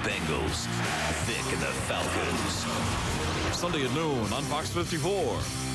Bengals. Vic and the Falcons. Sunday at noon on Fox 54.